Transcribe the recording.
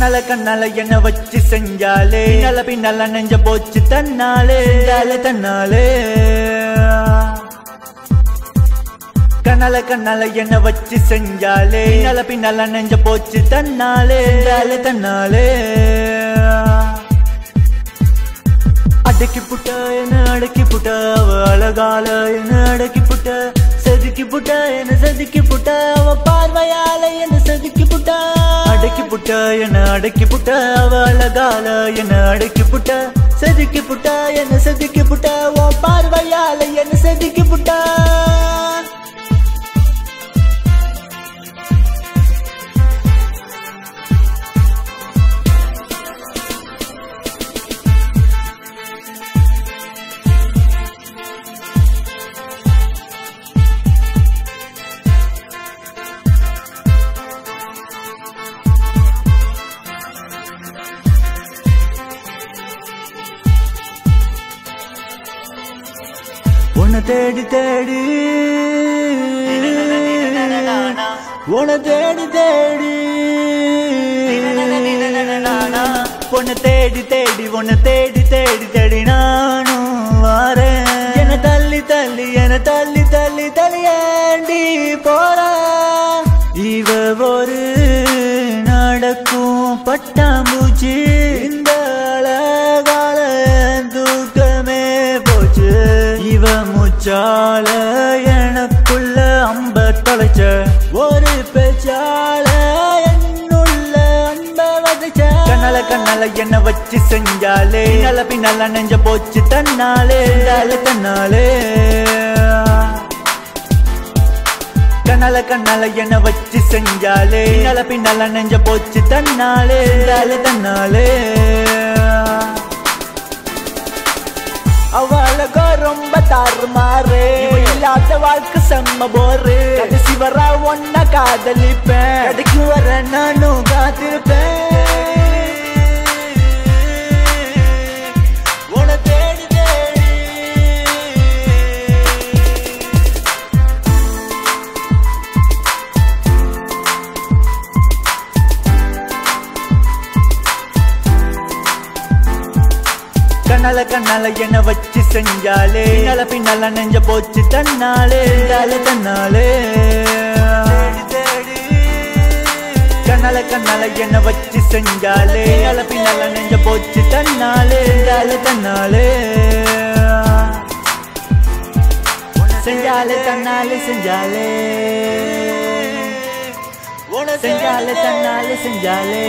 கண்ணால கண்ணால என்ன வச்சு செஞ்சாலே நல்ல பின்னால நெஞ்ச போச்சு தன்னாலே தன்னாலே கண்ணால கண்ணால என்ன வச்சு செஞ்சாலே நல்ல பின்னால நெஞ்ச போச்சு தன்னாலே தன்னாலே அடக்கி புட்ட என்ன அடக்கி புட்ட அவ அழகால என்ன அடக்கி புட்ட செதுக்கி புட்ட என்ன செதுக்கி புட்ட அவ பார்வையால என்ன செதுக்கி புட்டா அடக்கி புட்ட என்ன அடக்கி புட்ட அவ அழகால என்ன அடக்கி புட்ட செதுக்கி புட்ட என்ன செதுக்கி புட்ட உன்னை தேடி தேடி. உன்னை தேடி தேடி. உன்னை தேடி தேடி உன்னை தேடி தேடி தேடி நானும் வாரேன். என்ன தள்ளி தள்ளி என தள்ளி தள்ளி தள்ளியாண்டி போற? இவ ஒரு நடக்கும் பட்டாம்பூச்சி முச்சால எனக்குள்ள அம்ப தொலைச்ச ஒரு பேச்சால என்னுள்ள அன்ப வதைச்ச. கண்ணால கண்ணால என்ன வச்சு செஞ்சாலே நல்ல பின்னால நெஞ்ச போச்சு தன்னாலே தன்னாலே. கண்ணால கண்ணால என்ன வச்சு செஞ்சாலே நல்ல பின்னால நெஞ்ச போச்சு தன்னாலே தன்னாலே. அவளுக்கு ரொம்ப தாறுமாறு இல்லாத வாழ்க்கை செம்ம போரு. கடைசி வர ஒன்ன காதலிப்பேன். அதுக்கு வர நானும் காத்திருப்பேன். கண்ணால கண்ணால என்ன வச்சு செஞ்சாலே? பின்னால பின்னால நெஞ்ச போச்சு தன்னாலே. தன்னாலே கண்ணால கண்ணால என்ன வச்சு செஞ்சாலே? பின்னால பின்னால நெஞ்ச போச்சு தன்னாலே. தன்னாலே செஞ்சாலே தன்னாலே செஞ்சாலே. செஞ்சாலே தன்னாலே செஞ்சாலே.